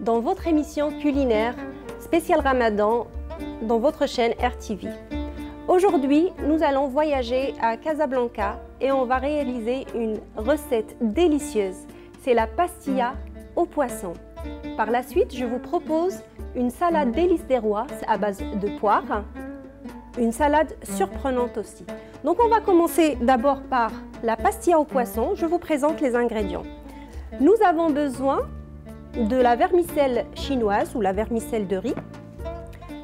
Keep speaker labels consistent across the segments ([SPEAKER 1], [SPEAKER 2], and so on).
[SPEAKER 1] dans votre émission culinaire spéciale Ramadan dans votre chaîne RTV. Aujourd'hui, nous allons voyager à Casablanca et on va réaliser une recette délicieuse. C'est la pastilla au poisson. Par la suite, je vous propose une salade délice des rois à base de poire, une salade surprenante aussi. Donc on va commencer d'abord par la pastilla au poisson. Je vous présente les ingrédients. Nous avons besoin de la vermicelle chinoise ou la vermicelle de riz.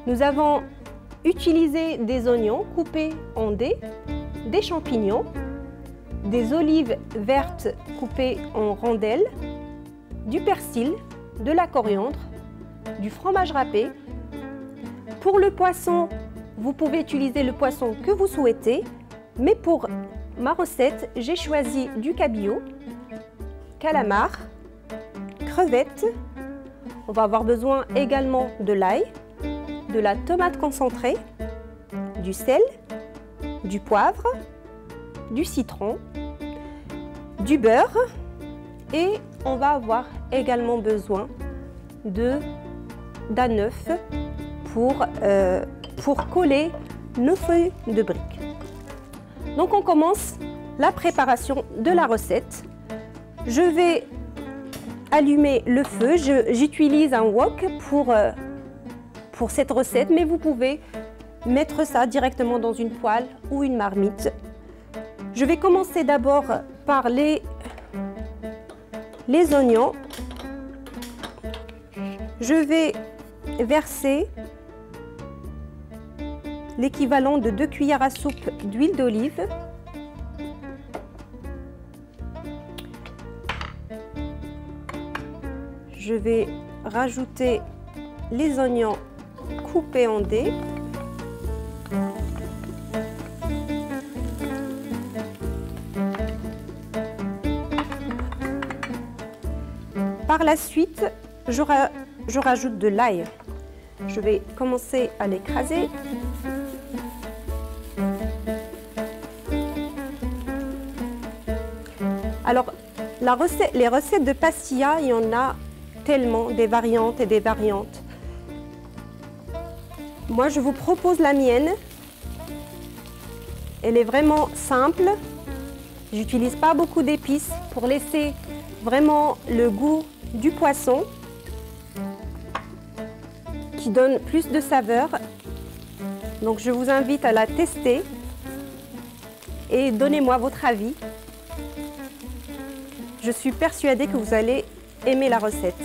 [SPEAKER 1] Nous avons utilisé des oignons coupés en dés, des champignons, des olives vertes coupées en rondelles, du persil, de la coriandre, du fromage râpé. Pour le poisson, vous pouvez utiliser le poisson que vous souhaitez, mais pour ma recette, j'ai choisi du cabillaud, calamar, On va avoir besoin également de l'ail, de la tomate concentrée, du sel, du poivre, du citron, du beurre et on va avoir également besoin de d'un œuf pour, euh, pour coller nos feuilles de briques. Donc on commence la préparation de la recette. Je vais allumer le feu. J'utilise un wok pour, euh, pour cette recette, mais vous pouvez mettre ça directement dans une poêle ou une marmite. Je vais commencer d'abord par les, les oignons. Je vais verser l'équivalent de 2 cuillères à soupe d'huile d'olive. Je vais rajouter les oignons coupés en dés. Par la suite, je, je rajoute de l'ail. Je vais commencer à l'écraser. Alors, la recette, les recettes de pastilla, il y en a des variantes et des variantes. Moi, je vous propose la mienne. Elle est vraiment simple. J'utilise pas beaucoup d'épices pour laisser vraiment le goût du poisson qui donne plus de saveur. Donc je vous invite à la tester et donnez-moi votre avis. Je suis persuadée que vous allez aimer la recette.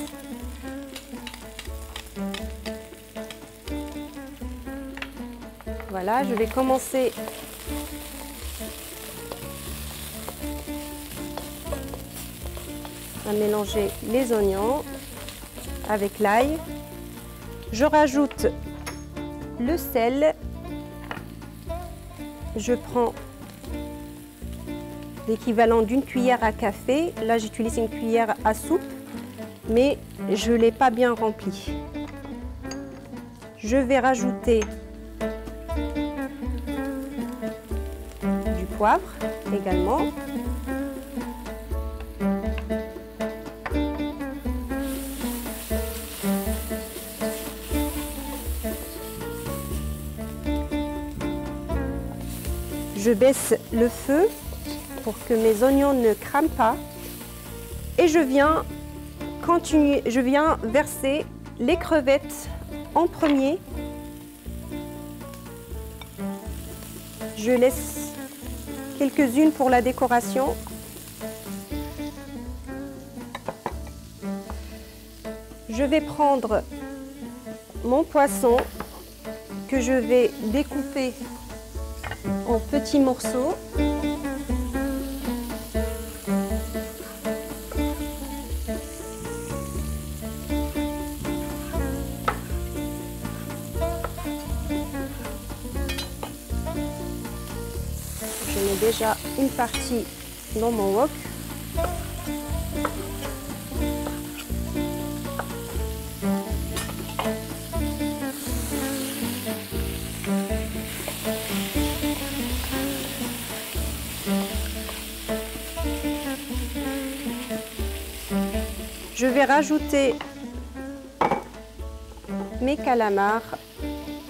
[SPEAKER 1] Voilà, je vais commencer à mélanger les oignons avec l'ail. Je rajoute le sel. Je prends l'équivalent d'une cuillère à café. Là, j'utilise une cuillère à soupe, mais je ne l'ai pas bien remplie. Je vais rajouter du poivre également. Je baisse le feu pour que mes oignons ne crament pas. Et je viens je viens verser les crevettes en premier. Je laisse quelques-unes pour la décoration. Je vais prendre mon poisson que je vais découper en petits morceaux. Déjà une partie dans mon wok. Je vais rajouter mes calamars.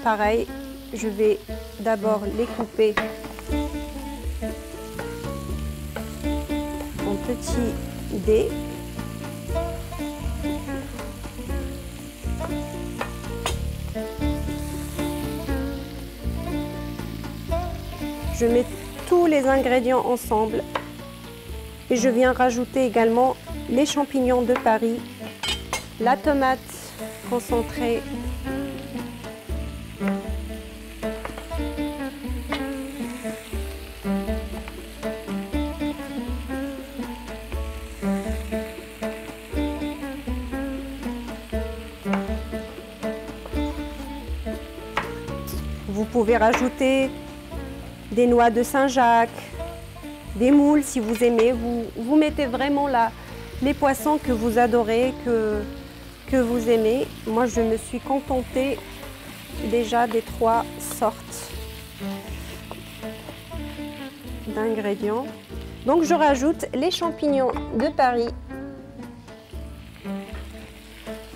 [SPEAKER 1] Pareil, je vais d'abord les couper Je mets tous les ingrédients ensemble et je viens rajouter également les champignons de Paris, la tomate concentrée, rajouter des noix de Saint-Jacques, des moules si vous aimez. Vous, vous mettez vraiment là les poissons que vous adorez, que, que vous aimez. Moi, je me suis contentée déjà des trois sortes d'ingrédients. Donc, je rajoute les champignons de Paris.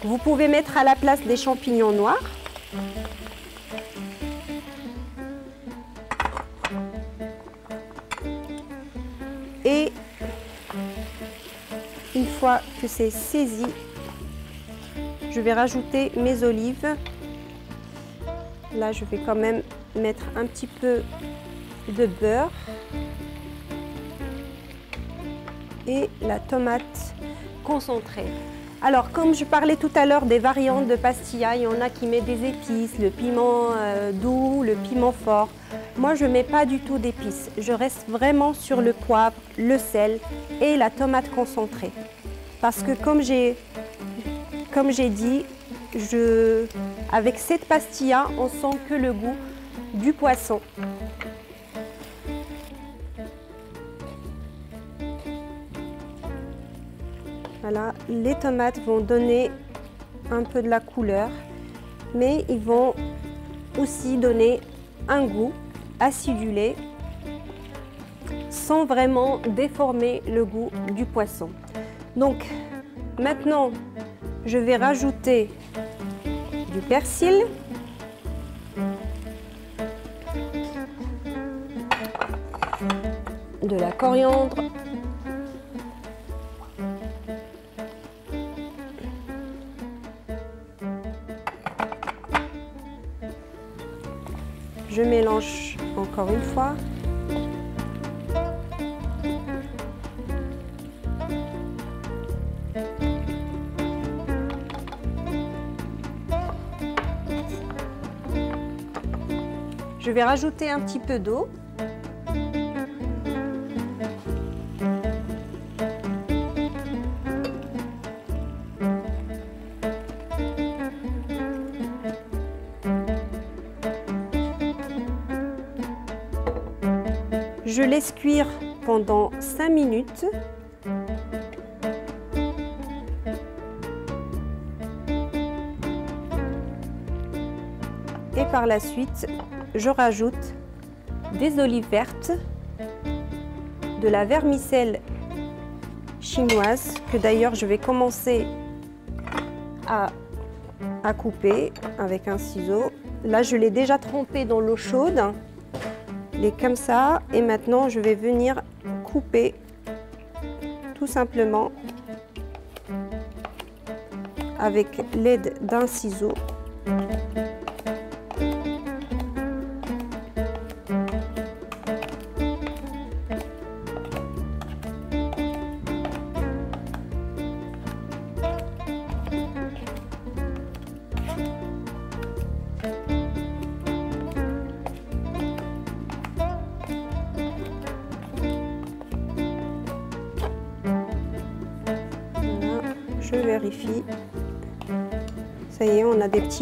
[SPEAKER 1] Vous pouvez mettre à la place des champignons noirs. Que c'est saisi, je vais rajouter mes olives. Là, je vais quand même mettre un petit peu de beurre et la tomate concentrée. Alors, comme je parlais tout à l'heure des variantes de pastilla, il y en a qui mettent des épices, le piment euh, doux, le piment fort. Moi, je ne mets pas du tout d'épices. Je reste vraiment sur le poivre, le sel et la tomate concentrée. Parce que comme j'ai comme j'ai dit, je, avec cette pastilla, on sent que le goût du poisson. Voilà, les tomates vont donner un peu de la couleur, mais ils vont aussi donner un goût acidulé sans vraiment déformer le goût du poisson. Donc maintenant, je vais rajouter du persil. De la coriandre. Je mélange encore une fois. Je vais rajouter un petit peu d'eau. Je laisse cuire pendant 5 minutes. Et par la suite, je rajoute des olives vertes, de la vermicelle chinoise, que d'ailleurs je vais commencer à, à, couper avec un ciseau. Là, je l'ai déjà trempé dans l'eau chaude. Il est comme ça. Et maintenant, je vais venir couper tout simplement avec l'aide d'un ciseau.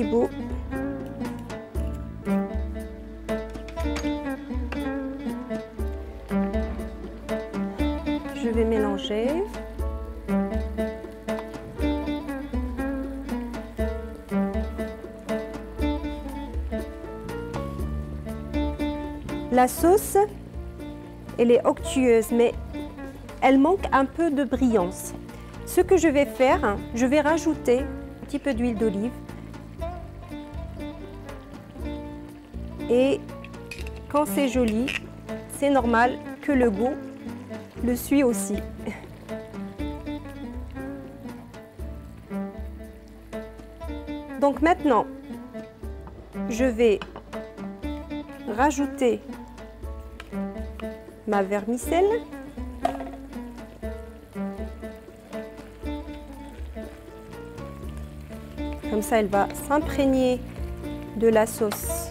[SPEAKER 1] Bouts. Je vais mélanger. La sauce, elle est onctueuse, mais elle manque un peu de brillance. Ce que je vais faire, je vais rajouter un petit peu d'huile d'olive et quand c'est joli, c'est normal que le goût le suit aussi. Donc maintenant, je vais rajouter ma vermicelle. Comme ça, elle va s'imprégner de la sauce.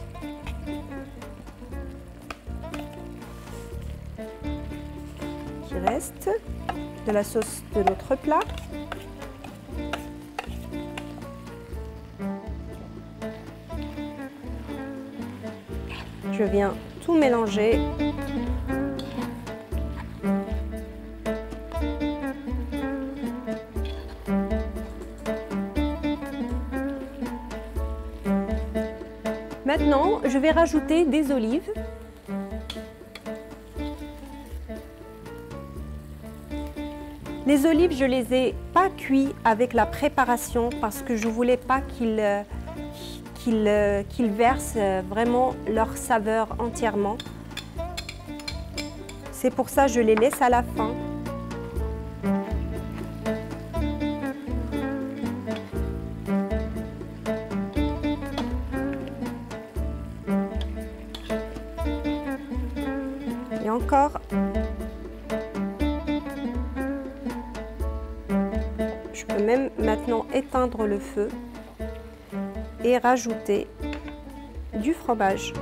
[SPEAKER 1] De la sauce de notre plat. Je viens tout mélanger. Maintenant, je vais rajouter des olives. Les olives, je les ai pas cuits avec la préparation parce que je voulais pas qu'ils euh, euh, versent euh, vraiment leur saveur entièrement. C'est pour ça que je les laisse à la fin. Le feu et rajouter du fromage.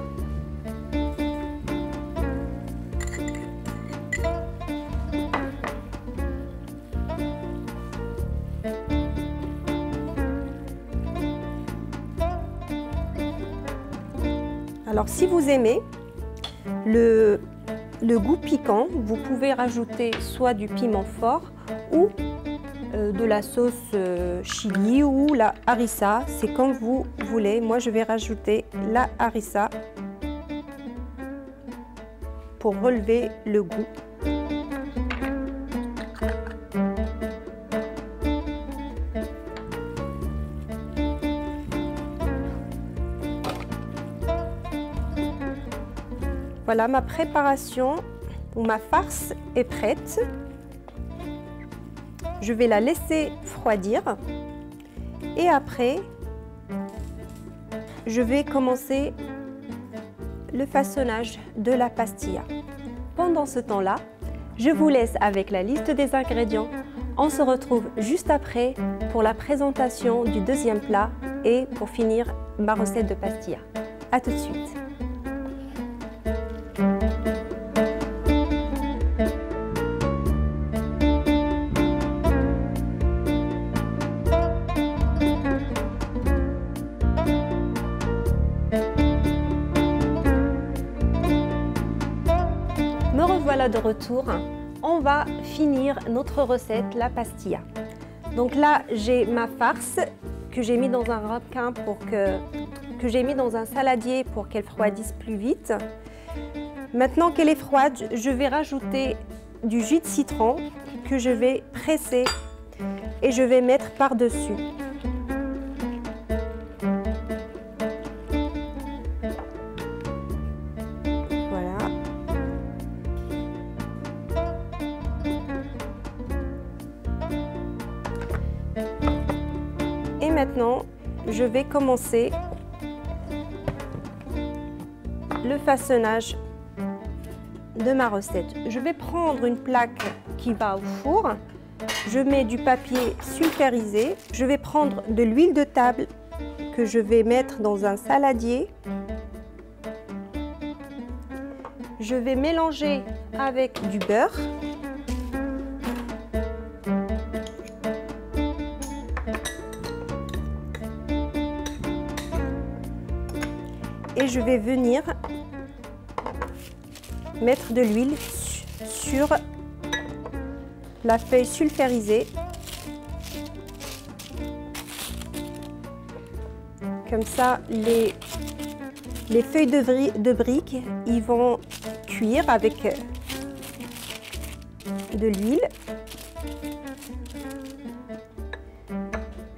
[SPEAKER 1] Alors si vous aimez le, le goût piquant, vous pouvez rajouter soit du piment fort ou de la sauce euh, chili ou la harissa, c'est comme vous voulez. Moi, je vais rajouter la harissa pour relever le goût. Voilà, ma préparation ou ma farce est prête. Je vais la laisser refroidir et après, je vais commencer le façonnage de la pastilla. Pendant ce temps-là, je vous laisse avec la liste des ingrédients. On se retrouve juste après pour la présentation du deuxième plat et pour finir ma recette de pastilla. A tout de suite On va finir notre recette, la pastilla. Donc là, j'ai ma farce que j'ai mis dans un ramequin pour que, que j'ai mis dans un saladier pour qu'elle froidisse plus vite. Maintenant qu'elle est froide, je vais rajouter du jus de citron que je vais presser et je vais mettre par-dessus. Maintenant, je vais commencer le façonnage de ma recette. Je vais prendre une plaque qui va au four. Je mets du papier sulfurisé. Je vais prendre de l'huile de table que je vais mettre dans un saladier. Je vais mélanger avec du beurre. Je vais venir mettre de l'huile sur la feuille sulfurisée. Comme ça, les, les feuilles de, de briques, ils vont cuire avec de l'huile.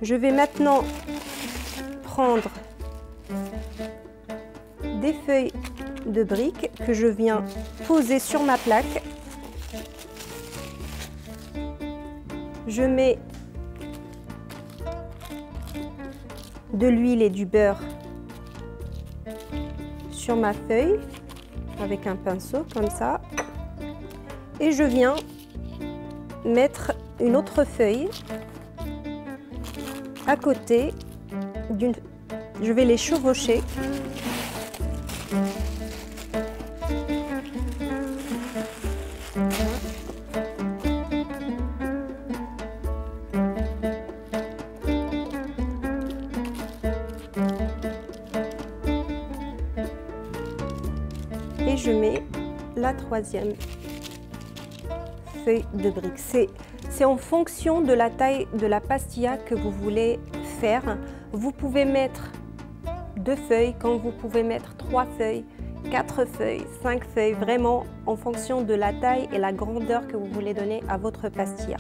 [SPEAKER 1] Je vais maintenant prendre feuilles de briques que je viens poser sur ma plaque. Je mets de l'huile et du beurre sur ma feuille avec un pinceau comme ça. Et je viens mettre une autre feuille à côté d'une... Je vais les chevaucher. Je mets la troisième feuille de brique. C'est en fonction de la taille de la pastilla que vous voulez faire. Vous pouvez mettre deux feuilles quand vous pouvez mettre trois feuilles, quatre feuilles, cinq feuilles, vraiment en fonction de la taille et la grandeur que vous voulez donner à votre pastilla.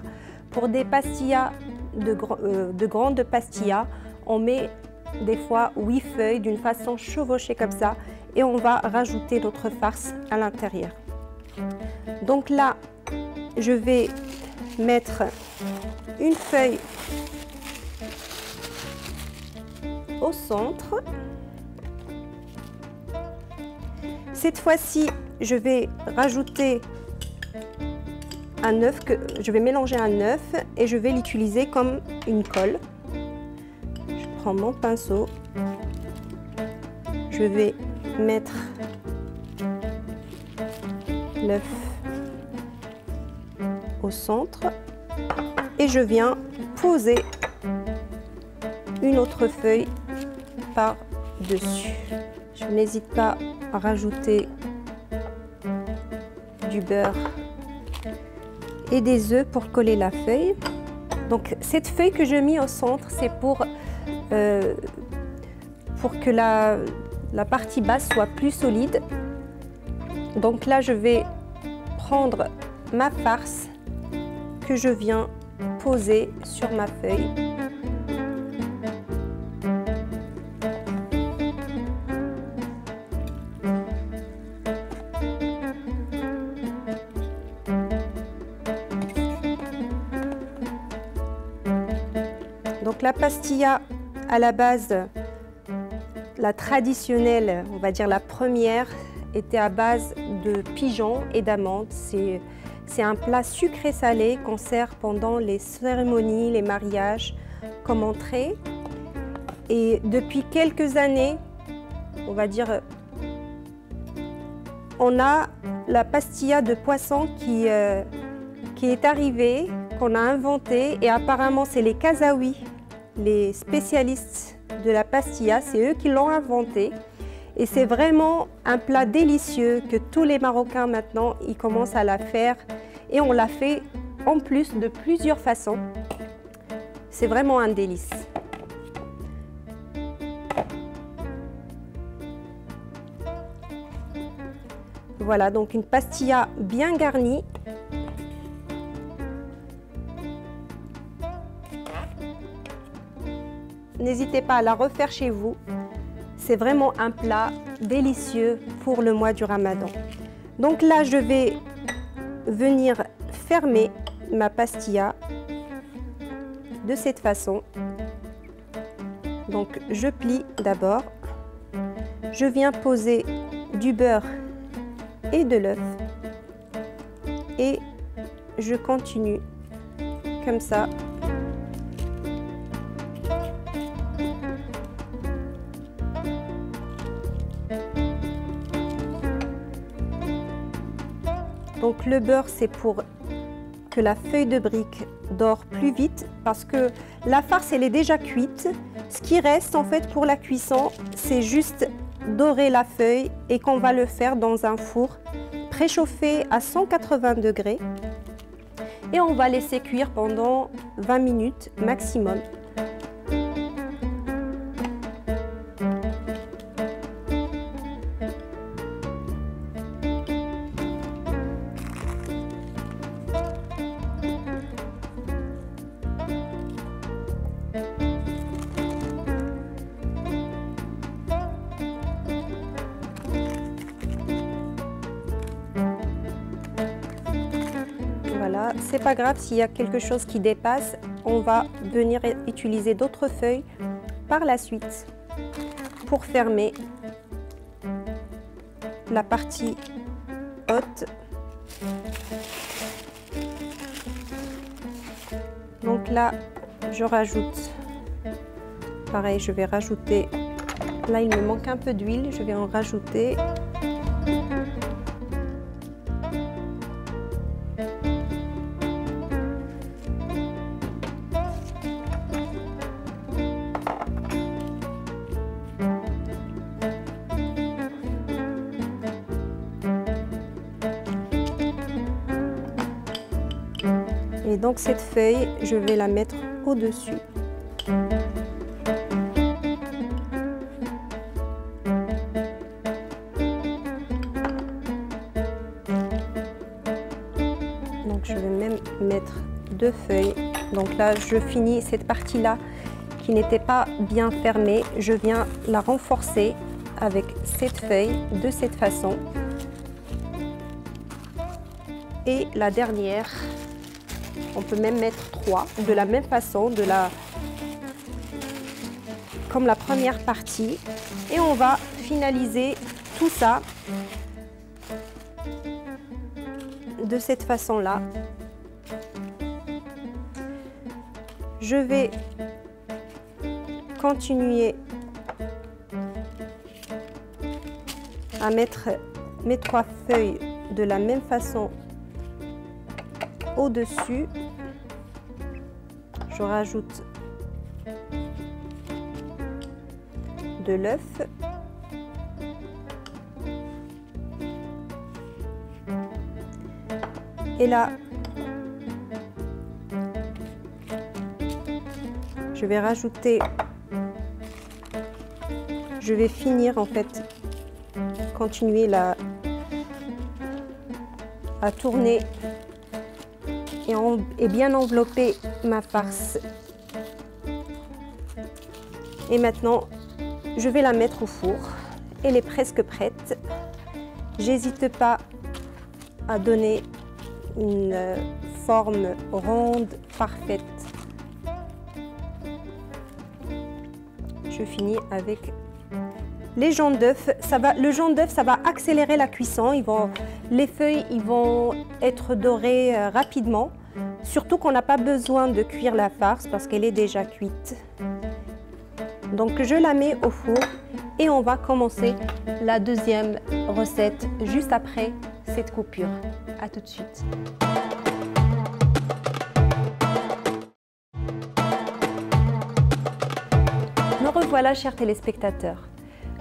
[SPEAKER 1] Pour des pastillas de, euh, de grandes pastillas, on met des fois huit feuilles d'une façon chevauchée comme ça et on va rajouter notre farce à l'intérieur. Donc là, je vais mettre une feuille au centre. Cette fois-ci, je vais rajouter un œuf, que je vais mélanger un œuf et je vais l'utiliser comme une colle. Je prends mon pinceau, je vais mettre l'œuf au centre et je viens poser une autre feuille par-dessus. Je n'hésite pas à rajouter du beurre et des œufs pour coller la feuille. Donc cette feuille que je mis au centre, c'est pour, euh, pour que la, la partie basse soit plus solide. Donc là, je vais prendre ma farce que je viens poser sur ma feuille. Donc la pastilla à la base, la traditionnelle, on va dire la première, était à base de pigeons et d'amandes. C'est un plat sucré-salé qu'on sert pendant les cérémonies, les mariages, comme entrée. Et depuis quelques années, on va dire, on a la pastilla de poisson qui, euh, qui est arrivée, qu'on a inventée. Et apparemment, c'est les Kazaouis, les spécialistes de la pastilla, c'est eux qui l'ont inventée. Et c'est vraiment un plat délicieux que tous les Marocains maintenant, ils commencent à la faire. Et on la fait en plus de plusieurs façons. C'est vraiment un délice. Voilà, donc une pastilla bien garnie. N'hésitez pas à la refaire chez vous. C'est vraiment un plat délicieux pour le mois du ramadan. Donc là, je vais venir fermer ma pastilla de cette façon. Donc je plie d'abord. Je viens poser du beurre et de l'œuf. Et je continue comme ça Le beurre, c'est pour que la feuille de brique dort plus vite parce que la farce, elle est déjà cuite. Ce qui reste en fait pour la cuisson, c'est juste dorer la feuille et qu'on va le faire dans un four préchauffé à 180 degrés. Et on va laisser cuire pendant 20 minutes maximum. Grave s'il y a quelque chose qui dépasse, on va venir utiliser d'autres feuilles par la suite pour fermer la partie haute. Donc là, je rajoute, pareil, je vais rajouter, là il me manque un peu d'huile, je vais en rajouter. Cette feuille, je vais la mettre au-dessus. Donc je vais même mettre deux feuilles. Donc là, je finis cette partie-là qui n'était pas bien fermée. Je viens la renforcer avec cette feuille de cette façon. Et la dernière, on peut même mettre trois de la même façon, de la, comme la première partie. Et on va finaliser tout ça de cette façon-là. Je vais continuer à mettre mes trois feuilles de la même façon au-dessus. Je rajoute de l'œuf. Et là, je vais rajouter, je vais finir en fait, continuer la, à tourner et, bien envelopper ma farce. Et maintenant, je vais la mettre au four. Elle est presque prête. J'hésite pas à donner une forme ronde parfaite. Je finis avec les jaunes d'œuf. Ça va, le jaune d'œuf, ça va accélérer la cuisson. Ils vont, les feuilles, ils vont être dorées euh, rapidement. Surtout qu'on n'a pas besoin de cuire la farce parce qu'elle est déjà cuite. Donc je la mets au four et on va commencer la deuxième recette juste après cette coupure. A tout de suite. Me revoilà chers téléspectateurs.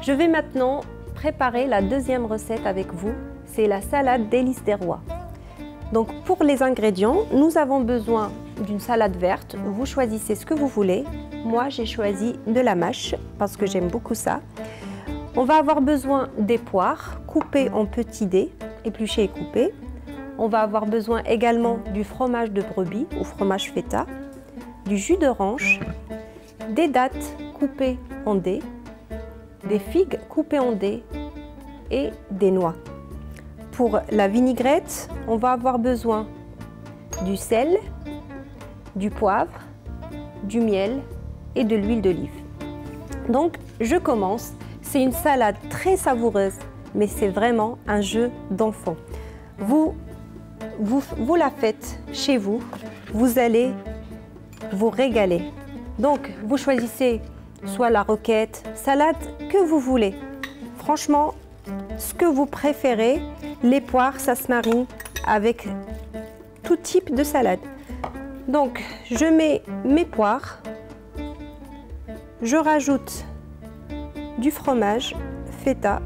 [SPEAKER 1] Je vais maintenant préparer la deuxième recette avec vous, c'est la salade délice des rois. Donc pour les ingrédients, nous avons besoin d'une salade verte. Vous choisissez ce que vous voulez. Moi, j'ai choisi de la mâche parce que j'aime beaucoup ça. On va avoir besoin des poires coupées en petits dés, épluchés et coupés. On va avoir besoin également du fromage de brebis ou fromage feta, du jus d'orange, des dattes coupées en dés, des figues coupées en dés et des noix. Pour la vinaigrette, on va avoir besoin du sel, du poivre, du miel et de l'huile d'olive. Donc, je commence. C'est une salade très savoureuse, mais c'est vraiment un jeu d'enfant. Vous, la faites chez vous, vous allez vous régaler. Donc, vous choisissez soit la roquette, salade que vous voulez. Franchement, ce que vous préférez, les poires, ça se marie avec tout type de salade. Donc, je mets mes poires, je rajoute du fromage feta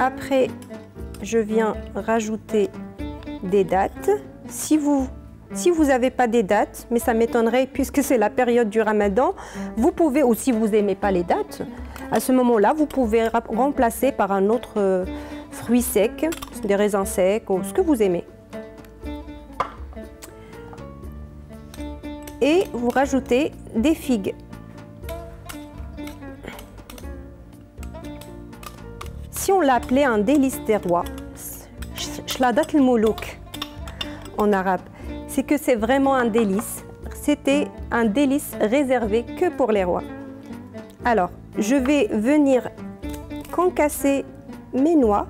[SPEAKER 1] Après, je viens rajouter des dates. Si vous si vous n'avez pas des dates, mais ça m'étonnerait puisque c'est la période du ramadan, vous pouvez, ou si vous n'aimez pas les dates, à ce moment-là, vous pouvez remplacer par un autre euh, fruit sec, des raisins secs ou ce que vous aimez. et vous rajoutez des figues. On l'appelait un délice des rois, shladat al-moulouk en arabe, c'est que c'est vraiment un délice. C'était un délice réservé que pour les rois. Alors, je vais venir concasser mes noix.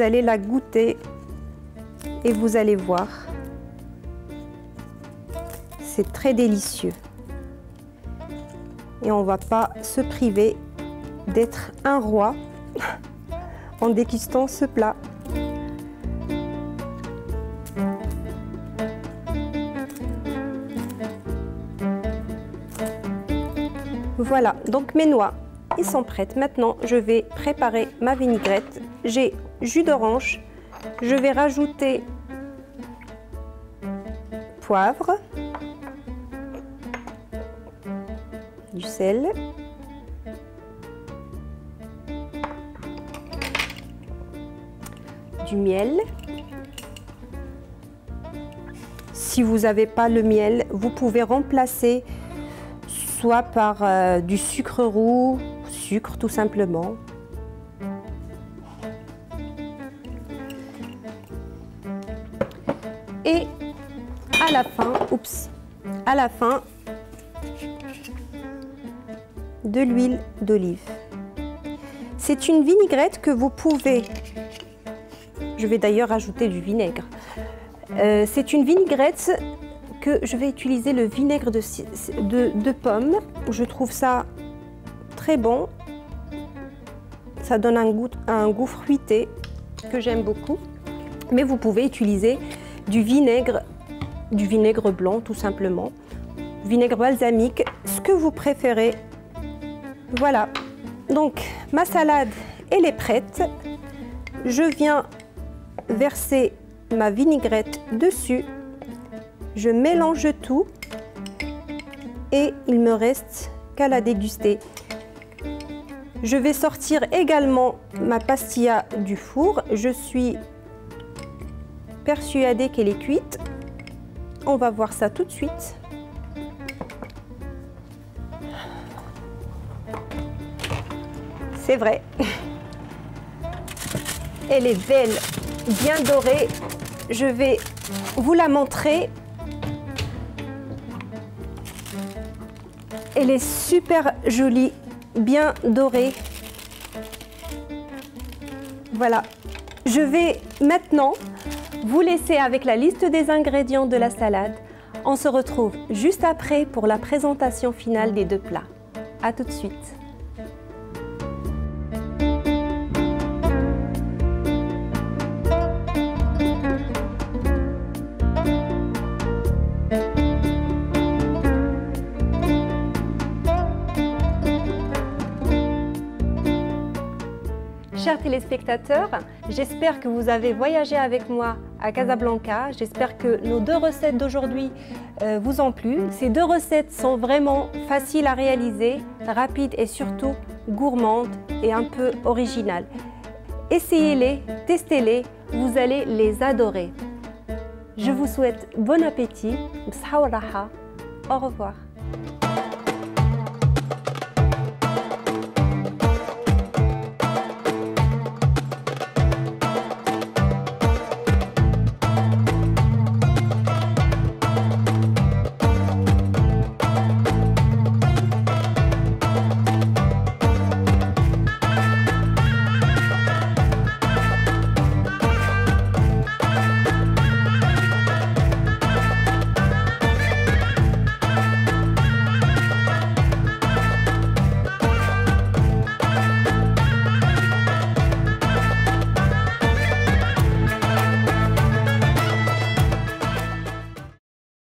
[SPEAKER 1] Allez la goûter et vous allez voir. C'est très délicieux. Et on va pas se priver d'être un roi en dégustant ce plat. Voilà, donc mes noix, ils sont prêtes. Maintenant, je vais préparer ma vinaigrette. J'ai jus d'orange. Je vais rajouter poivre, du sel, du miel. Si vous n'avez pas le miel, vous pouvez remplacer soit par euh, du sucre roux, sucre tout simplement. Fin, oups, à la fin, de l'huile d'olive. C'est une vinaigrette que vous pouvez je vais d'ailleurs ajouter du vinaigre. Euh, c'est une vinaigrette que je vais utiliser le vinaigre de, de, pomme. Je trouve ça très bon. Ça donne un goût, un goût fruité que j'aime beaucoup. Mais vous pouvez utiliser du vinaigre, du vinaigre blanc tout simplement, vinaigre balsamique, ce que vous préférez. Voilà. Donc ma salade elle est prête. Je viens verser ma vinaigrette dessus. Je mélange tout et il me reste qu'à la déguster. Je vais sortir également ma pastilla du four. Je suis persuadée qu'elle est cuite. On va voir ça tout de suite. C'est vrai. Elle est belle bien dorée. Je vais vous la montrer. Elle est super jolie, bien dorée. Voilà. Je vais maintenant vous laisser avec la liste des ingrédients de la salade. On se retrouve juste après pour la présentation finale des deux plats. A tout de suite. J'espère que vous avez voyagé avec moi à Casablanca. J'espère que nos deux recettes d'aujourd'hui euh, vous ont plu. Ces deux recettes sont vraiment faciles à réaliser, rapides et surtout gourmandes et un peu originales. Essayez-les, testez-les, vous allez les adorer. Je vous souhaite bon appétit. Au revoir.